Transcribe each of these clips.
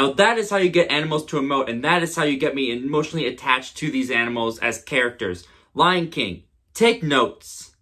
Now that is how you get animals to emote, and that is how you get me emotionally attached to these animals as characters. Lion King, take notes.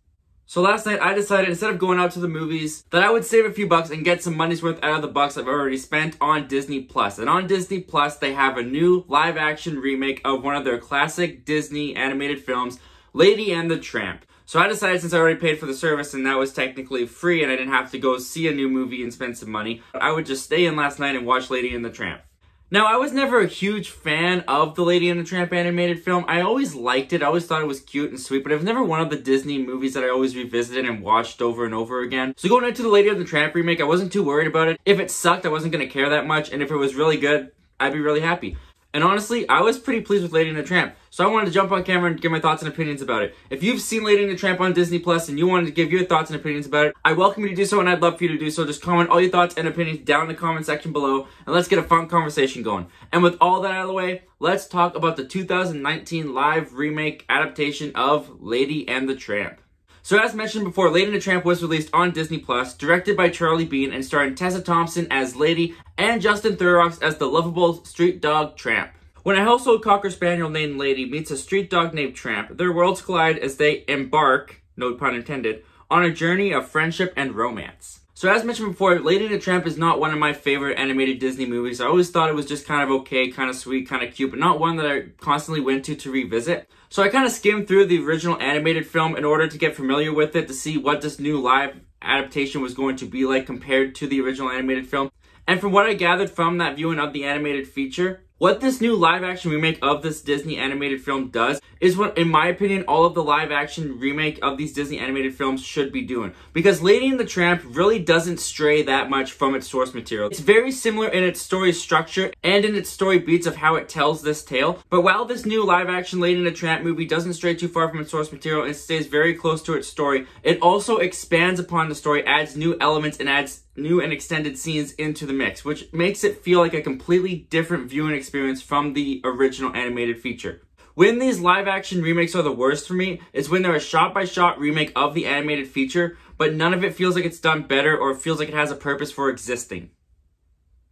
So last night I decided instead of going out to the movies that I would save a few bucks and get some money's worth out of the bucks I've already spent on Disney Plus. And on Disney Plus they have a new live action remake of one of their classic Disney animated films, Lady and the Tramp. So I decided since I already paid for the service and that was technically free and I didn't have to go see a new movie and spend some money, I would just stay in last night and watch Lady and the Tramp. Now, I was never a huge fan of the Lady and the Tramp animated film. I always liked it. I always thought it was cute and sweet, but it was never one of the Disney movies that I always revisited and watched over and over again. So going into the Lady and the Tramp remake, I wasn't too worried about it. If it sucked, I wasn't going to care that much, and if it was really good, I'd be really happy. And honestly, I was pretty pleased with Lady and the Tramp, so I wanted to jump on camera and give my thoughts and opinions about it. If you've seen Lady and the Tramp on Disney Plus and you wanted to give your thoughts and opinions about it, I welcome you to do so and I'd love for you to do so. Just comment all your thoughts and opinions down in the comment section below and let's get a fun conversation going. And with all that out of the way, let's talk about the 2019 live remake adaptation of Lady and the Tramp. So as mentioned before, Lady and the Tramp was released on Disney Plus, directed by Charlie Bean and starring Tessa Thompson as Lady and Justin Theroux as the lovable street dog Tramp. When a household cocker spaniel named Lady meets a street dog named Tramp, their worlds collide as they embark, no pun intended, on a journey of friendship and romance. So as mentioned before, Lady and the Tramp is not one of my favorite animated Disney movies. I always thought it was just kind of okay, kind of sweet, kind of cute, but not one that I constantly went to to revisit. So I kind of skimmed through the original animated film in order to get familiar with it to see what this new live adaptation was going to be like compared to the original animated film. And from what I gathered from that viewing of the animated feature, what this new live action remake of this Disney animated film does is what, in my opinion, all of the live action remake of these Disney animated films should be doing. Because Lady and the Tramp really doesn't stray that much from its source material. It's very similar in its story structure and in its story beats of how it tells this tale. But while this new live action Lady and the Tramp movie doesn't stray too far from its source material and stays very close to its story, it also expands upon the story, adds new elements, and adds new and extended scenes into the mix, which makes it feel like a completely different viewing experience from the original animated feature. When these live action remakes are the worst for me is when they're a shot by shot remake of the animated feature, but none of it feels like it's done better or feels like it has a purpose for existing.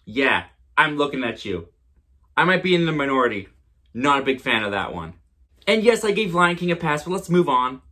Yeah, I'm looking at you. I might be in the minority. Not a big fan of that one. And yes, I gave Lion King a pass, but let's move on.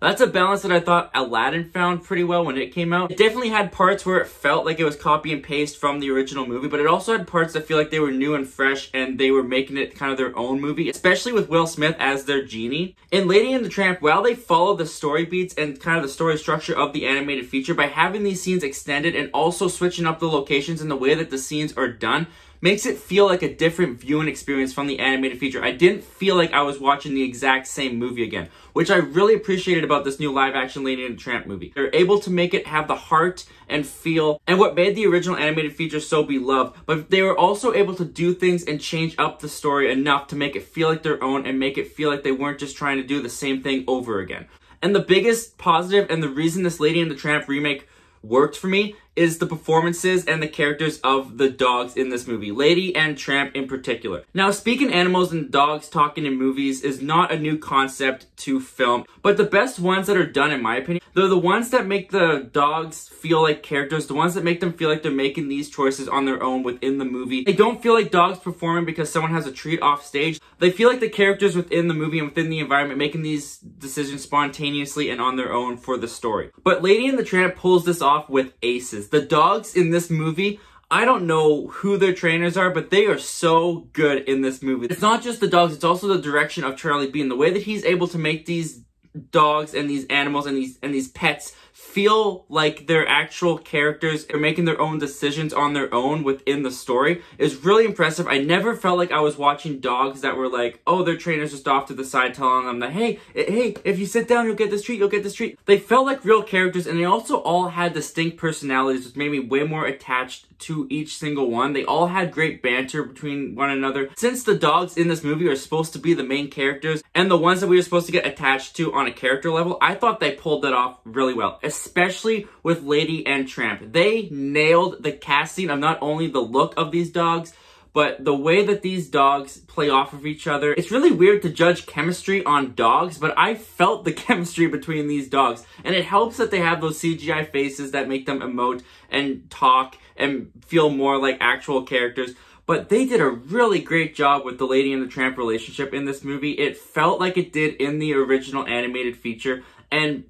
That's a balance that I thought Aladdin found pretty well when it came out. It definitely had parts where it felt like it was copy and paste from the original movie, but it also had parts that feel like they were new and fresh and they were making it kind of their own movie, especially with Will Smith as their genie. In Lady and the Tramp, while they follow the story beats and kind of the story structure of the animated feature, by having these scenes extended and also switching up the locations and the way that the scenes are done, makes it feel like a different viewing experience from the animated feature. I didn't feel like I was watching the exact same movie again, which I really appreciated about this new live action Lady and the Tramp movie. They're able to make it have the heart and feel and what made the original animated feature so beloved, but they were also able to do things and change up the story enough to make it feel like their own and make it feel like they weren't just trying to do the same thing over again. And the biggest positive and the reason this Lady and the Tramp remake worked for me is the performances and the characters of the dogs in this movie, Lady and Tramp in particular. Now, speaking animals and dogs talking in movies is not a new concept to film, but the best ones that are done, in my opinion, they're the ones that make the dogs feel like characters, the ones that make them feel like they're making these choices on their own within the movie. They don't feel like dogs performing because someone has a treat off stage. They feel like the characters within the movie and within the environment making these decisions spontaneously and on their own for the story. But Lady and the Tramp pulls this off with aces. The dogs in this movie I don't know who their trainers are, but they are so good in this movie. It's not just the dogs, it's also the direction of Charlie Bean. The way that he's able to make these dogs and these animals and these and these pets feel like they're actual characters are making their own decisions on their own within the story is really impressive. I never felt like I was watching dogs that were like, oh, their trainers just off to the side telling them that, hey, eh, hey, if you sit down, you'll get this treat, you'll get this treat. They felt like real characters and they also all had distinct personalities, which made me way more attached to each single one. They all had great banter between one another. Since the dogs in this movie are supposed to be the main characters and the ones that we were supposed to get attached to on a character level, I thought they pulled that off really well, especially with Lady and Tramp. They nailed the casting of not only the look of these dogs, but the way that these dogs play off of each other, it's really weird to judge chemistry on dogs, but I felt the chemistry between these dogs. And it helps that they have those CGI faces that make them emote and talk and feel more like actual characters. But they did a really great job with the Lady and the Tramp relationship in this movie. It felt like it did in the original animated feature. And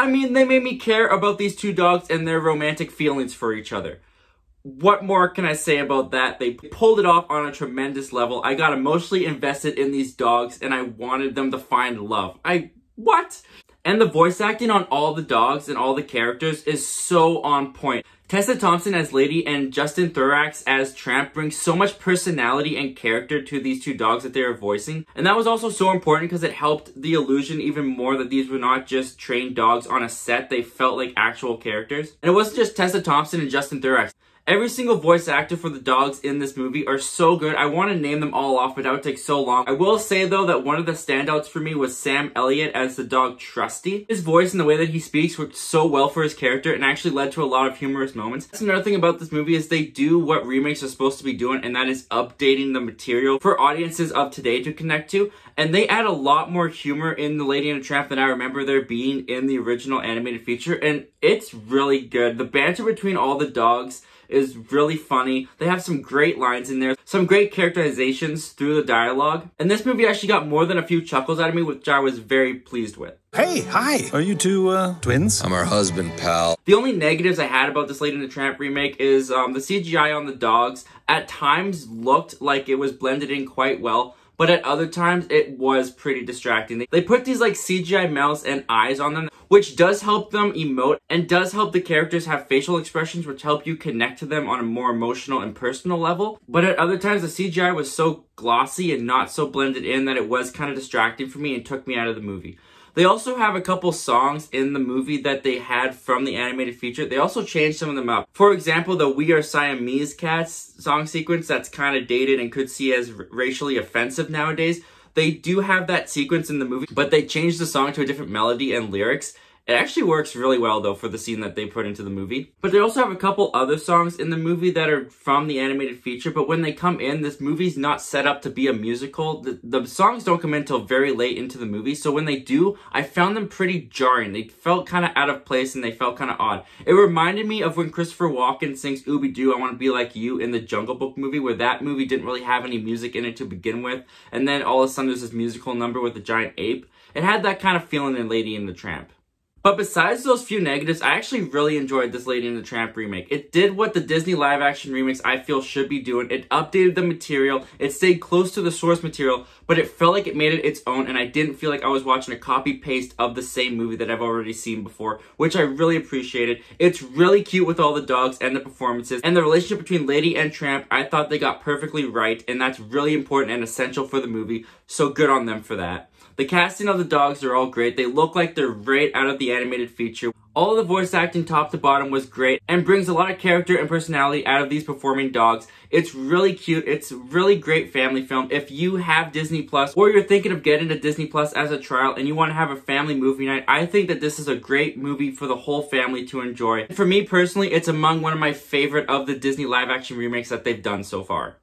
I mean, they made me care about these two dogs and their romantic feelings for each other. What more can I say about that? They pulled it off on a tremendous level. I got emotionally invested in these dogs and I wanted them to find love. I, what? And the voice acting on all the dogs and all the characters is so on point. Tessa Thompson as Lady and Justin Theroux as Tramp bring so much personality and character to these two dogs that they are voicing. And that was also so important because it helped the illusion even more that these were not just trained dogs on a set, they felt like actual characters. And it wasn't just Tessa Thompson and Justin Theroux. Every single voice actor for the dogs in this movie are so good. I want to name them all off, but that would take so long. I will say, though, that one of the standouts for me was Sam Elliott as the dog Trusty. His voice and the way that he speaks worked so well for his character and actually led to a lot of humorous moments. That's another thing about this movie is they do what remakes are supposed to be doing, and that is updating the material for audiences of today to connect to. And they add a lot more humor in The Lady and the Tramp than I remember there being in the original animated feature, and it's really good. The banter between all the dogs is really funny. They have some great lines in there, some great characterizations through the dialogue. And this movie actually got more than a few chuckles out of me, which I was very pleased with. Hey, hi. Are you two, uh, twins? I'm her husband, pal. The only negatives I had about this Lady and the Tramp remake is um, the CGI on the dogs at times looked like it was blended in quite well but at other times it was pretty distracting. They put these like CGI mouths and eyes on them, which does help them emote and does help the characters have facial expressions which help you connect to them on a more emotional and personal level. But at other times the CGI was so glossy and not so blended in that it was kind of distracting for me and took me out of the movie. They also have a couple songs in the movie that they had from the animated feature. They also changed some of them up. For example, the We Are Siamese Cats song sequence that's kind of dated and could see as racially offensive nowadays. They do have that sequence in the movie, but they changed the song to a different melody and lyrics. It actually works really well though for the scene that they put into the movie. But they also have a couple other songs in the movie that are from the animated feature, but when they come in, this movie's not set up to be a musical. The, the songs don't come in until very late into the movie, so when they do, I found them pretty jarring. They felt kind of out of place and they felt kind of odd. It reminded me of when Christopher Walken sings Ooby Doo, I Want to Be Like You in the Jungle Book movie, where that movie didn't really have any music in it to begin with, and then all of a sudden there's this musical number with a giant ape. It had that kind of feeling in Lady and the Tramp. But besides those few negatives, I actually really enjoyed this Lady and the Tramp remake. It did what the Disney live action remakes I feel should be doing. It updated the material, it stayed close to the source material, but it felt like it made it its own and I didn't feel like I was watching a copy paste of the same movie that I've already seen before, which I really appreciated. It's really cute with all the dogs and the performances and the relationship between Lady and Tramp, I thought they got perfectly right and that's really important and essential for the movie, so good on them for that. The casting of the dogs are all great. They look like they're right out of the animated feature. All the voice acting top to bottom was great and brings a lot of character and personality out of these performing dogs. It's really cute. It's really great family film. If you have Disney Plus or you're thinking of getting to Disney Plus as a trial and you want to have a family movie night, I think that this is a great movie for the whole family to enjoy. For me personally, it's among one of my favorite of the Disney live action remakes that they've done so far.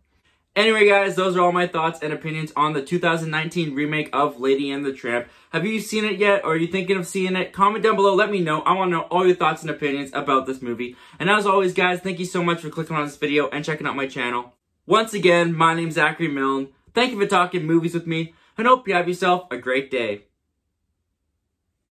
Anyway, guys, those are all my thoughts and opinions on the 2019 remake of Lady and the Tramp. Have you seen it yet, or are you thinking of seeing it? Comment down below, let me know. I want to know all your thoughts and opinions about this movie. And as always, guys, thank you so much for clicking on this video and checking out my channel. Once again, my name's Zachary Milne. Thank you for talking movies with me, and hope you have yourself a great day.